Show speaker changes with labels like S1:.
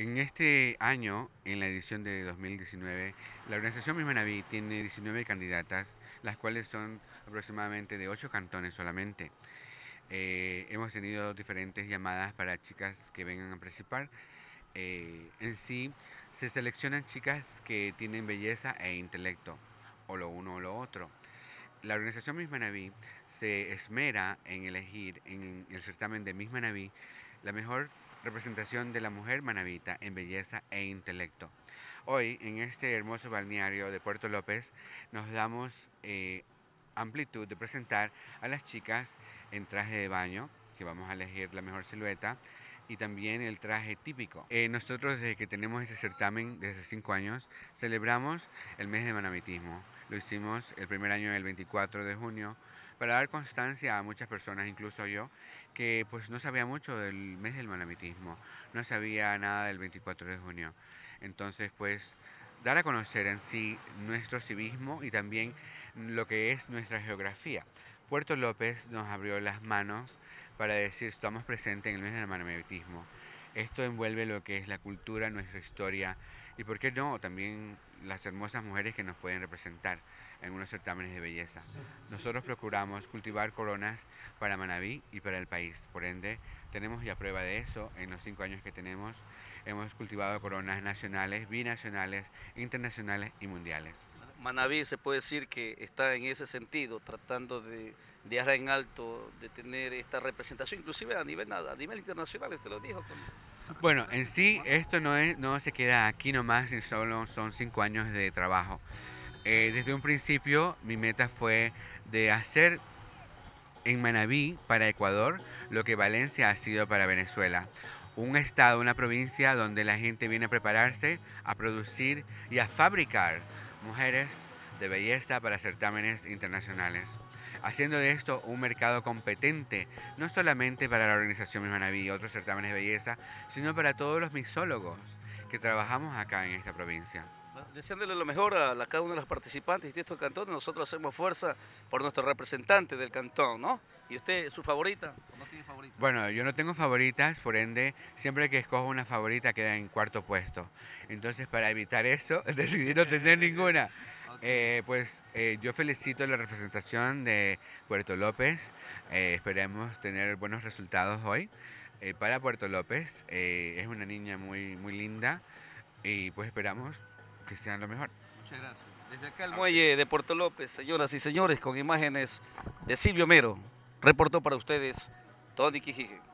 S1: En este año, en la edición de 2019, la organización Mismanaví tiene 19 candidatas, las cuales son aproximadamente de 8 cantones solamente. Eh, hemos tenido diferentes llamadas para chicas que vengan a participar. Eh, en sí, se seleccionan chicas que tienen belleza e intelecto, o lo uno o lo otro. La organización Mismanaví se esmera en elegir en el certamen de Mismanaví la mejor representación de la mujer manavita en belleza e intelecto. Hoy, en este hermoso balneario de Puerto López, nos damos eh, amplitud de presentar a las chicas en traje de baño, que vamos a elegir la mejor silueta, y también el traje típico. Eh, nosotros desde que tenemos ese certamen, desde cinco años, celebramos el mes de manavitismo. Lo hicimos el primer año, el 24 de junio, para dar constancia a muchas personas, incluso yo, que pues no sabía mucho del mes del manavitismo, no sabía nada del 24 de junio. Entonces, pues dar a conocer en sí nuestro civismo y también lo que es nuestra geografía. Puerto López nos abrió las manos para decir estamos presentes en el mes del manavitismo. Esto envuelve lo que es la cultura, nuestra historia y, ¿por qué no?, también las hermosas mujeres que nos pueden representar en unos certámenes de belleza. Nosotros procuramos cultivar coronas para Manabí y para el país. Por ende, tenemos ya prueba de eso en los cinco años que tenemos. Hemos cultivado coronas nacionales, binacionales, internacionales y mundiales.
S2: Manabí se puede decir que está en ese sentido, tratando de, de en alto, de tener esta representación, inclusive a nivel, a nivel internacional, usted lo dijo.
S1: Bueno, en sí esto no, es, no se queda aquí nomás, solo son cinco años de trabajo. Eh, desde un principio mi meta fue de hacer en Manabí para Ecuador lo que Valencia ha sido para Venezuela. Un estado, una provincia donde la gente viene a prepararse, a producir y a fabricar mujeres de belleza para certámenes internacionales haciendo de esto un mercado competente, no solamente para la organización Mismanaví y otros certámenes de belleza, sino para todos los mixólogos que trabajamos acá en esta provincia.
S2: Deseándole lo mejor a cada uno de los participantes de estos cantones, nosotros hacemos fuerza por nuestro representante del cantón, ¿no? ¿Y usted, su favorita? no tiene
S1: favorita? Bueno, yo no tengo favoritas, por ende, siempre que escojo una favorita queda en cuarto puesto. Entonces, para evitar eso, decidí no tener ninguna. Eh, pues eh, yo felicito la representación de Puerto López. Eh, esperemos tener buenos resultados hoy. para Puerto López es una niña muy, muy linda y pues esperamos que sean lo mejor.
S2: Muchas gracias. Desde acá el muelle de Puerto López, señoras y señores, con imágenes de Silvio Mero, reportó para ustedes Tony Quijije.